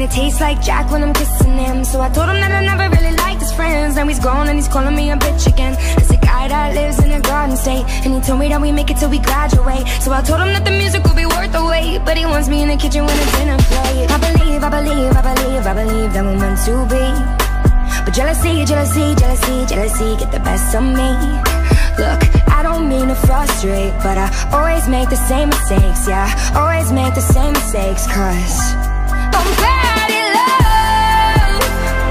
And it tastes like Jack when I'm kissing him. So I told him that I never really liked his friends. Now he's gone and he's calling me a bitch again. There's a guy that lives in a garden state And he told me that we make it till we graduate. So I told him that the music But he wants me in the kitchen when it's dinner plate I believe, I believe, I believe, I believe that we're meant to be. But jealousy, jealousy, jealousy, jealousy get the best of me. Look, I don't mean to frustrate But I always make the same mistakes, yeah. Always make the same mistakes Cause I'm bad at love.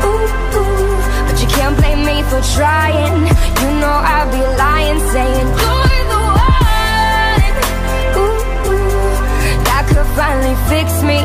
Ooh, ooh. But you can't blame me for trying. You know I'd fix me.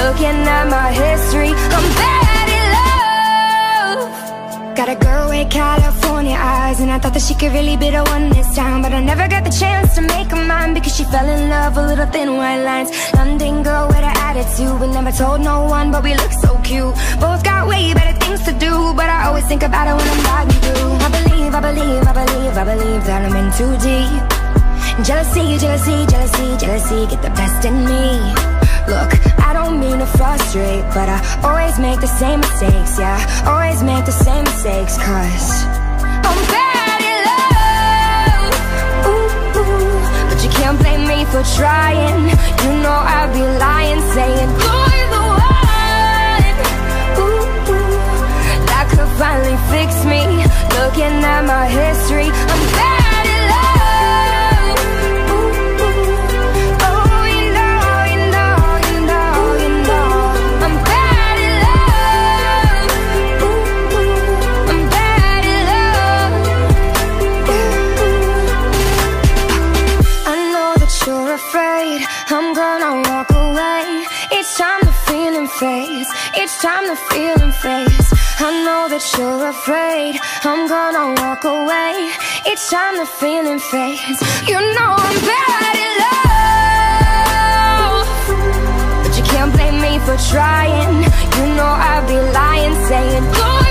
Looking at my history I'm bad at love. Got a girl with California eyes And I thought that she could really be the one this time But I never got the chance to make her mine Because she fell in love with little thin white lines. London girl with an attitude We never told no one but we look so cute. Both got way better things to do But I always think about it when I'm riding through I believe, I believe, I believe, I believe that I'm in too deep. Jealousy, jealousy, jealousy, jealousy get the best in me Look, I don't mean to frustrate But I always make the same mistakes, yeah Always make the same mistakes Cause I'm bad at love ooh, ooh. But you can't blame me for trying You know I'd be lying saying You're afraid. I'm gonna walk away. It's time the feeling fades It's time the feeling fades I know that you're afraid. I'm gonna walk away. It's time the feeling fades You know I'm bad at love. But you can't blame me for trying. You know I'd be lying saying You're